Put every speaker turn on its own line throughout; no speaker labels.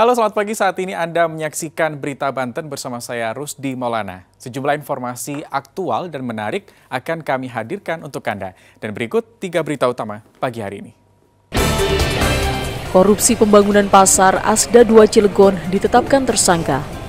Halo selamat pagi, saat ini Anda menyaksikan Berita Banten bersama saya Rusdi Maulana. Sejumlah informasi aktual dan menarik akan kami hadirkan untuk Anda. Dan berikut tiga berita utama pagi hari ini.
Korupsi pembangunan pasar Asda 2 Cilegon ditetapkan tersangka.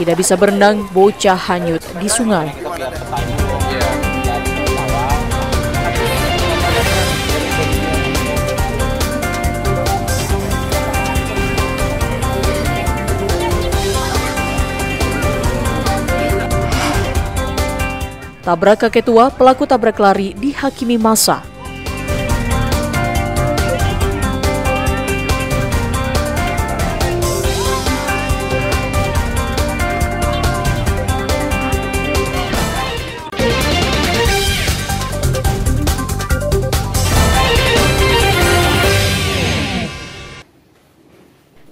Tidak bisa berenang, bocah hanyut di sungai. Tabrak kakek tua, pelaku tabrak lari dihakimi masa.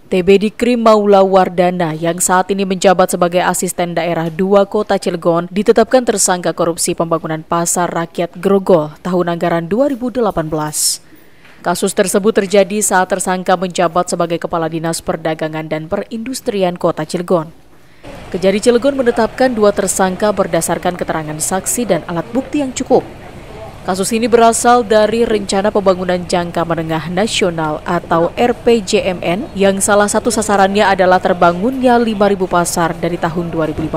TB Dikri Maula Wardana yang saat ini menjabat sebagai asisten daerah 2 Kota Cilegon ditetapkan tersangka korupsi pembangunan pasar rakyat Grogol tahun anggaran 2018. Kasus tersebut terjadi saat tersangka menjabat sebagai Kepala Dinas Perdagangan dan Perindustrian Kota Cilegon. Kejari Cilegon menetapkan dua tersangka berdasarkan keterangan saksi dan alat bukti yang cukup. Kasus ini berasal dari Rencana Pembangunan Jangka Menengah Nasional atau RPJMN yang salah satu sasarannya adalah terbangunnya 5.000 pasar dari tahun 2015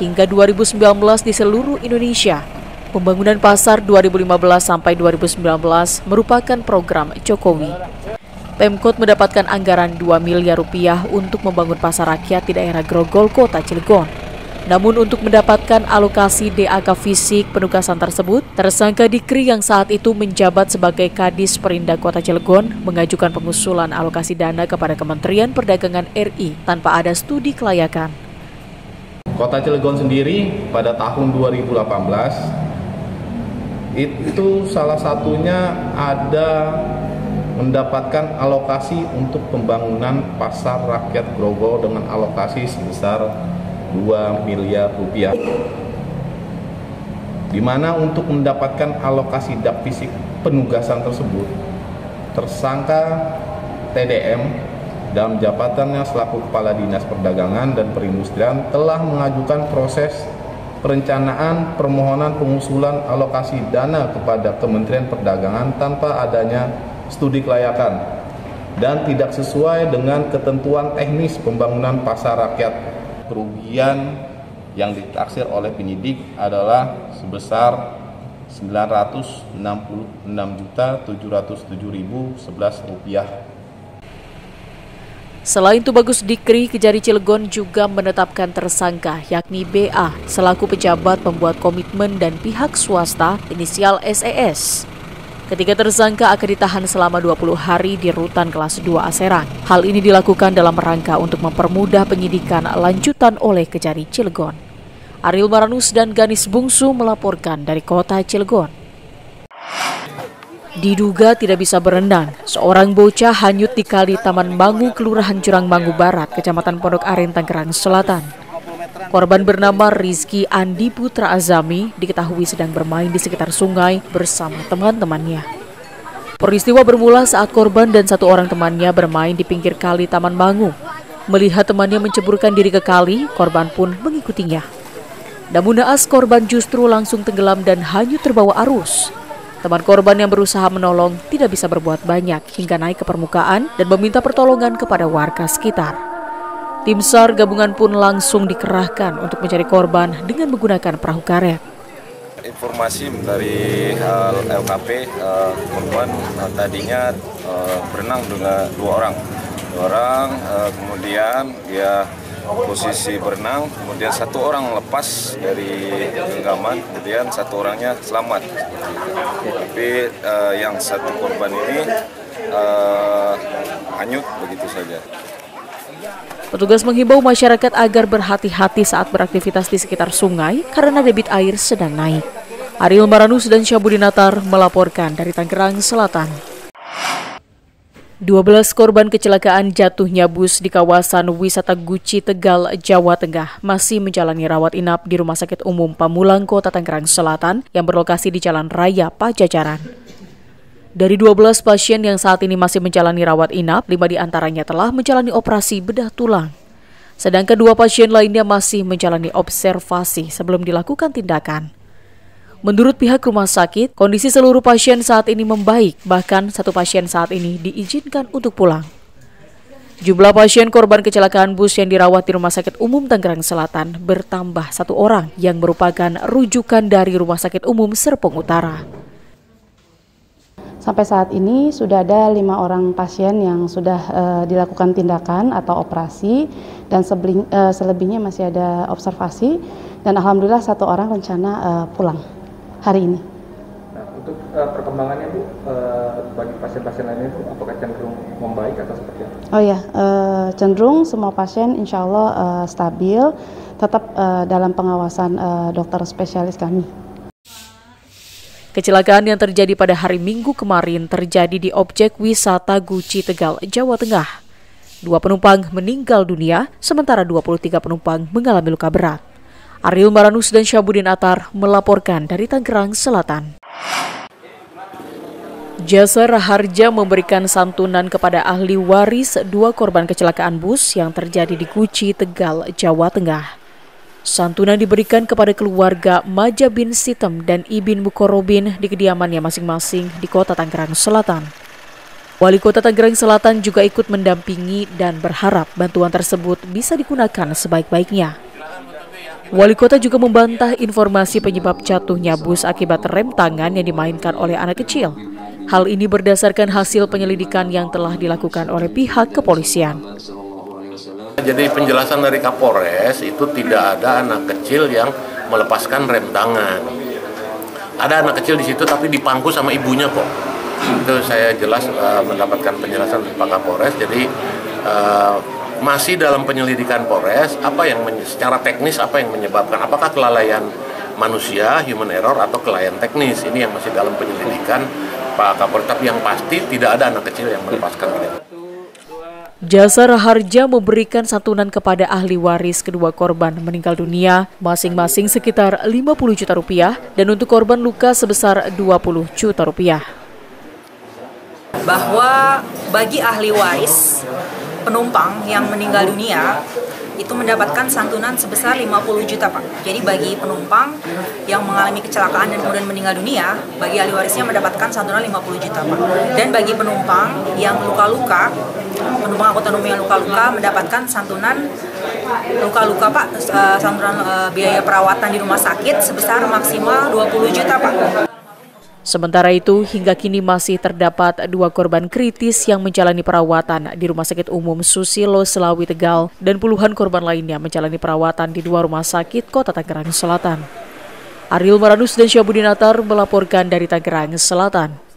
hingga 2019 di seluruh Indonesia. Pembangunan pasar 2015 sampai 2019 merupakan program Jokowi. Pemkot mendapatkan anggaran 2 miliar rupiah untuk membangun pasar rakyat di daerah Grogol, Kota Cilegon. Namun untuk mendapatkan alokasi DAK fisik penugasan tersebut, tersangka Dikri yang saat itu menjabat sebagai Kadis Perindah Kota Cilegon mengajukan pengusulan alokasi dana kepada Kementerian Perdagangan RI tanpa ada studi kelayakan.
Kota Cilegon sendiri pada tahun 2018 itu salah satunya ada mendapatkan alokasi untuk pembangunan pasar rakyat Grogol dengan alokasi sebesar 2 miliar rupiah. Di mana untuk mendapatkan alokasi dak fisik penugasan tersebut tersangka TDM dalam jabatannya selaku Kepala Dinas Perdagangan dan Perindustrian telah mengajukan proses perencanaan permohonan pengusulan alokasi dana kepada Kementerian Perdagangan tanpa adanya studi kelayakan dan tidak sesuai dengan ketentuan teknis pembangunan pasar rakyat kerugian yang ditaksir oleh penyidik adalah sebesar 966.707.011 rupiah.
Selain itu Bagus Dikri, Kejari Cilegon juga menetapkan tersangka yakni BA selaku pejabat pembuat komitmen dan pihak swasta inisial SES. Ketiga tersangka akan ditahan selama 20 hari di rutan kelas 2 Aserang. Hal ini dilakukan dalam rangka untuk mempermudah penyidikan lanjutan oleh Kejari Cilegon. Ariel Maranus dan Ganis Bungsu melaporkan dari kota Cilegon. Diduga tidak bisa berenang, seorang bocah hanyut di kali Taman Mangu, Kelurahan Jurang Mangu Barat, Kecamatan Pondok Aren, Tangerang Selatan. Korban bernama Rizky Andi Putra Azami diketahui sedang bermain di sekitar sungai bersama teman-temannya. Peristiwa bermula saat korban dan satu orang temannya bermain di pinggir kali Taman Mangu. Melihat temannya menceburkan diri ke kali, korban pun mengikutinya. Namun naas korban justru langsung tenggelam dan hanyut terbawa arus. Teman korban yang berusaha menolong tidak bisa berbuat banyak hingga naik ke permukaan dan meminta pertolongan kepada warga sekitar. Tim SAR gabungan pun langsung dikerahkan untuk mencari korban dengan menggunakan perahu karet.
Informasi dari eh, LKP eh, korban uh, tadinya berenang dengan dua orang. Dua orang kemudian dia posisi berenang, kemudian satu orang lepas dari genggaman, kemudian satu orangnya selamat. Tapi yang satu korban ini hanyut begitu saja.
Petugas menghimbau masyarakat agar berhati-hati saat beraktivitas di sekitar sungai karena debit air sedang naik. Ariel Maranus dan Syabudinatar melaporkan dari Tangerang Selatan. 12 korban kecelakaan jatuhnya bus di kawasan wisata Guci Tegal, Jawa Tengah masih menjalani rawat inap di Rumah Sakit Umum Pamulang, Kota Tangerang Selatan yang berlokasi di Jalan Raya Pajajaran. Dari 12 pasien yang saat ini masih menjalani rawat inap, lima di antaranya telah menjalani operasi bedah tulang. Sedangkan dua pasien lainnya masih menjalani observasi sebelum dilakukan tindakan. Menurut pihak rumah sakit, kondisi seluruh pasien saat ini membaik, bahkan satu pasien saat ini diizinkan untuk pulang. Jumlah pasien korban kecelakaan bus yang dirawat di Rumah Sakit Umum Tangerang Selatan bertambah satu orang yang merupakan rujukan dari Rumah Sakit Umum Serpong Utara.
Sampai saat ini sudah ada lima orang pasien yang sudah uh, dilakukan tindakan atau operasi dan uh, selebihnya masih ada observasi dan alhamdulillah satu orang rencana uh, pulang hari ini.
Nah, untuk uh, perkembangannya Bu, uh, bagi pasien-pasien lainnya itu apakah cenderung membaik atau seperti apa?
Oh ya, uh, cenderung semua pasien insya Allah uh, stabil, tetap uh, dalam pengawasan uh, dokter spesialis kami.
Kecelakaan yang terjadi pada hari Minggu kemarin terjadi di objek wisata Guci Tegal, Jawa Tengah. Dua penumpang meninggal dunia, sementara 23 penumpang mengalami luka berat. Ariel Maranus dan Syabudin Atar melaporkan dari Tangerang Selatan. Jasa Raharja memberikan santunan kepada ahli waris dua korban kecelakaan bus yang terjadi di Guci, Tegal, Jawa Tengah. Santunan diberikan kepada keluarga Maja bin Sitem dan Ibin Mukorobin di kediamannya masing-masing di kota Tangerang Selatan. Wali Kota Tangerang Selatan juga ikut mendampingi dan berharap bantuan tersebut bisa digunakan sebaik-baiknya. Wali kota juga membantah informasi penyebab jatuhnya bus akibat rem tangan yang dimainkan oleh anak kecil. Hal ini berdasarkan hasil penyelidikan yang telah dilakukan oleh pihak kepolisian.
Jadi penjelasan dari Kapolres itu tidak ada anak kecil yang melepaskan rem tangan. Ada anak kecil di situ tapi dipangku sama ibunya kok. Itu saya jelas uh, mendapatkan penjelasan dari Pak Kapolres. Jadi uh, masih dalam penyelidikan Polres apa yang secara teknis apa yang menyebabkan apakah kelalaian manusia human error atau kelalaian teknis ini yang masih dalam penyelidikan Pak Kapolres tapi yang pasti tidak ada anak kecil yang melepaskan ini.
Jasa Raharja memberikan santunan kepada ahli waris kedua korban meninggal dunia masing-masing sekitar 50 juta rupiah dan untuk korban luka sebesar 20 juta rupiah.
Bahwa bagi ahli waris penumpang yang meninggal dunia itu mendapatkan santunan sebesar 50 juta Pak. Jadi bagi penumpang yang mengalami kecelakaan dan kemudian meninggal dunia, bagi ahli warisnya mendapatkan santunan 50 juta Pak. Dan bagi penumpang yang luka-luka, penumpang angkutan umum yang luka-luka mendapatkan santunan luka-luka Pak, eh, santunan eh, biaya perawatan di rumah sakit sebesar maksimal 20 juta Pak.
Sementara itu, hingga kini masih terdapat dua korban kritis yang menjalani perawatan di Rumah Sakit Umum Susilo Selawi Tegal dan puluhan korban lainnya menjalani perawatan di dua rumah sakit Kota Tangerang Selatan. Ariel Maranus dan Syabudin Atar melaporkan dari Tangerang Selatan.